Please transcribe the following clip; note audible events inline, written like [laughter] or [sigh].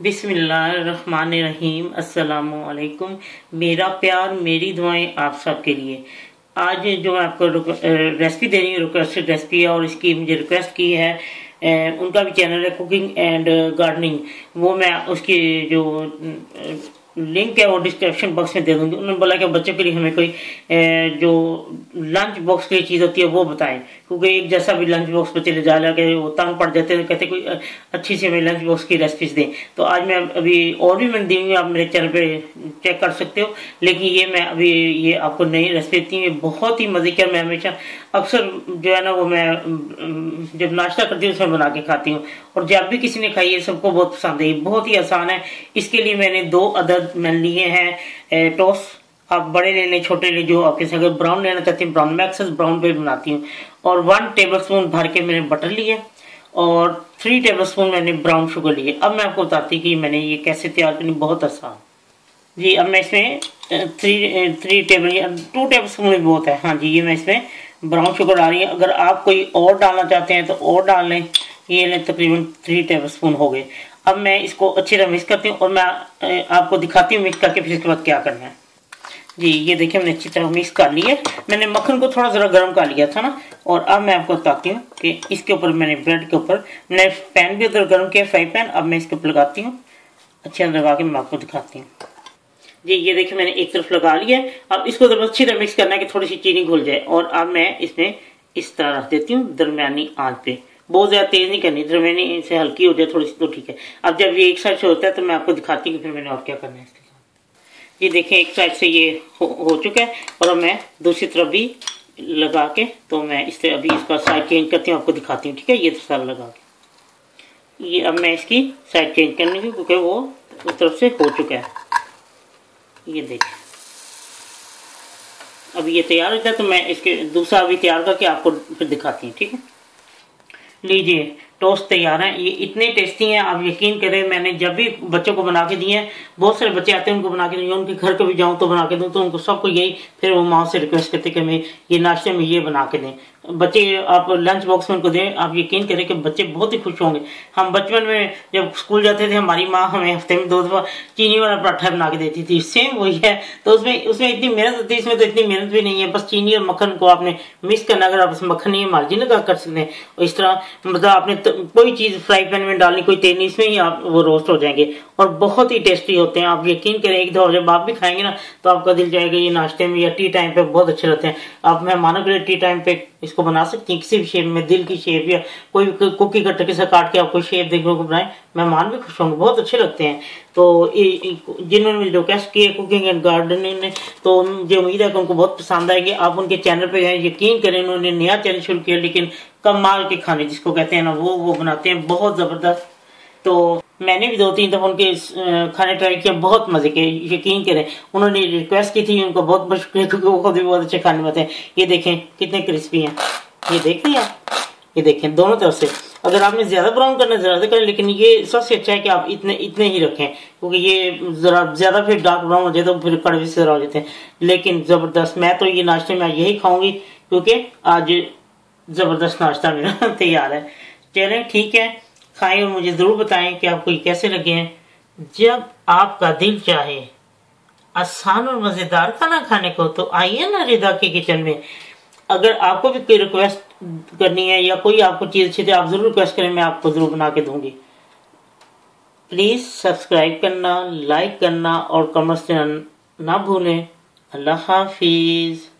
बिस्मिल्लाहिर्रहमानिर्रहीम। अस्सलामुअलैकुम। मेरा प्यार, मेरी दुआएँ आप सब के लिए। आज जो मैं आपको रेसिपी दे रही हूँ रिक्वेस्टेड रेसिपी है, और इसकी मुझे रिक्वेस्ट की है उनका भी चैनल है कुकिंग एंड गार्डनिंग वो मैं उसकी जो लिंक है वो डिस्क्रिप्शन बॉक्स में दे दूँगी। उन्होंने बोला कि बच्चों के लिए हमें कोई जो लंच बॉक्स की चीज़ होती है वो बताएँ। क्योंकि एक जैसा भी लंच बॉक्स बच्चे ले जा लगे, वो तंग पड़ जाते हैं, कहते कोई अच्छी सी हमें लंच बॉक्स की रेसिपीज़ दें। तो आज मैं अभी और भी मैंने दी हुई आप मेरे चैनल पे चेक कर सकते हो। लेकिन ये मैं अभी, ये आपको नई रेसिपी देती हूँ बहुत ही मज़े की मैं हमेशा अक्सर जो है ना वो मैं जब नाश्ता करती हूँ, उसमें बना के खाती हूँ। और जब भी किसी ने खाई है, सबको बहुत पसंद है। बहुत ही आसान है। इसके लिए मैंने दो अदद मैंने लिए हैं टोस। आप बड़े ले लें छोटे ले जो आपके अगर ब्राउन लेना चाहते हैं, ब्राउन मैं अक्सर ब्राउन पे बनाती हूँ। और वन टेबल स्पून भर के मैंने बटर लिए और थ्री टेबल स्पून मैंने ब्राउन शुगर लिए। अब मैं आपको बताती कि मैंने ये कैसे तैयार करनी, बहुत आसान। जी, अब मैं इसमें three three table two tablespoon भी बहुत है। हाँ जी, ये मैं इसमें ब्राउन शुगर डाल रही है। अगर आप कोई और डालना चाहते हैं तो और डाल लें। ये तकरीबन थ्री टेबल स्पून हो गए। अब मैं इसको अच्छी तरह मिक्स करती हूँ और मैं आपको दिखाती हूँ मिक्स करके फिर इसके बाद क्या करना है। जी, ये देखिए मैंने अच्छी तरह मिक्स कर लिया। मैंने मक्खन को थोड़ा ज़रा गर्म कर लिया था ना, और अब मैं आपको बताती हूँ कि इसके ऊपर मैंने ब्रेड के ऊपर, मैंने पैन भी उधर गर्म किया फ्राई पैन अब मैं इसके ऊपर लगाती हूँ। अच्छी तरह लगा के मैं आपको दिखाती हूँ। जी, ये देखिए मैंने एक तरफ़ लगा लिया। अब इसको अच्छी तरह मिक्स करना है कि थोड़ी सी चीनी घुल जाए, और अब मैं इसमें इस तरह रख देती हूँ दरमियानी आँच पे। बहुत ज़्यादा तेज नहीं करनी दरमियानी से हल्की हो जाए थोड़ी सी तो ठीक है। अब जब ये एक साइड से होता है तो मैं आपको दिखाती हूँ फिर मैंने और क्या करना है इसके साथ। ये देखें एक साइड से ये हो, हो चुका है और अब मैं दूसरी तरफ़ भी लगा के तो मैं इस तरह अभी इसका साइड चेंज करती हूँ आपको दिखाती हूँ ठीक है? ये तो सारा लगा के। ये अब मैं इसकी साइड चेंज करनी हूँ क्योंकि वो उस तरफ़ से हो चुका है। ये देखिए अब ये तैयार हो जाए तो मैं इसके दूसरा अभी तैयार करके आपको फिर दिखाती हूँ ठीक है? लीजिए टोस्ट तैयार है। ये इतने टेस्टी हैं, आप यकीन करें, मैंने जब भी बच्चों को बना के दिए हैं, बहुत सारे बच्चे आते हैं, उनको बना के दिए उनके घर को भी जाऊँ तो बना के दूँ तो उनको सबको यही, फिर वो माँ से रिक्वेस्ट करते कि हमें ये नाश्ते में ये बना के दें। बच्चे आप लंच बॉक्स में उनको दें आप यकीन करें कि बच्चे बहुत ही खुश होंगे। हम बचपन में जब स्कूल जाते थे हमारी माँ हमें हफ़्ते में दो दफ़ा चीनी वाला पराठा बना के देती थी। सेम वही है। तो उसमें उसमें इतनी मेहनत होती है इसमें तो इतनी मेहनत भी नहीं है। बस चीनी और मक्खन को आपने मिक्स करना अगर आप उसमें मक्खन नहीं मार्जिन लगा कर सकते हैं। इस तरह मतलब आपने तो, कोई चीज़ फ्राई पैन में डालनी कोई तेल इसमें ही आप वो रोस्ट हो जाएँगे। और बहुत ही टेस्टी होते हैं। आप यकीन करें एक दो जब आप भी खाएँगे ना तो आपका दिल जाएगा ये नाश्ते में या टी टाइम पे बहुत अच्छे रहते हैं। आप मेहमानों के लिए टी टाइम पे बना सकती हैं। किसी भी शेप में, दिल की शेप या कोई कुकी कटर से काट के आप कोई शेप देखने को बनाए। मेहमान भी खुश होंगे, बहुत अच्छे लगते हैं। तो जिन्होंने रिक्वेस्ट किए कुकिंग एंड गार्डनिंग ने तो मुझे उम्मीद है कि उनको बहुत पसंद आएगी। आप उनके चैनल पर जाए, यकीन करें उन्होंने नया चैनल शुरू किया, लेकिन कमाल के खाने, जिसको कहते हैं ना, वो वो बनाते हैं, बहुत ज़बरदस्त। तो मैंने भी दो तीन दफ़ा उनके खाने ट्राई किया बहुत मज़े के यकीन करें। उन्होंने रिक्वेस्ट की थी, उनको बहुत शुक्रिया [laughs] क्योंकि वो खुद भी बहुत अच्छे खाने बनाते हैं ये देखें, कितने क्रिस्पी हैं। ये देख लिया। ये देखें, दोनों तरफ़ से। अगर आपने ज़्यादा ब्राउन करना, ज़्यादा करें, लेकिन ये सबसे अच्छा है कि आप इतने इतने ही रखें। क्योंकि ये जरा, ज़्यादा फिर डार्क ब्राउन हो जाए तो फिर कड़वे से जरा हो जाते हैं। लेकिन ज़बरदस्त, मैं तो ये नाश्ते में यही खाऊँगी, क्योंकि आज ज़बरदस्त नाश्ता मेरा [laughs] तैयार है। चलें, ठीक है। खाएँ और मुझे ज़रूर बताएँ कि आपको ये कैसे लगे हैं। जब आपका दिल चाहे, आसान और मज़ेदार खाना खाने को तो आइए ना रिदा के किचन में। अगर आपको भी कोई रिक्वेस्ट करनी है या कोई आपको चीज़ अच्छी थी आप ज़रूर रिक्वेस्ट करें, मैं आपको ज़रूर बना के दूँगी। प्लीज़ सब्सक्राइब करना लाइक करना और कमेंट्स देना ना भूलें। अल्लाह हाफिज़।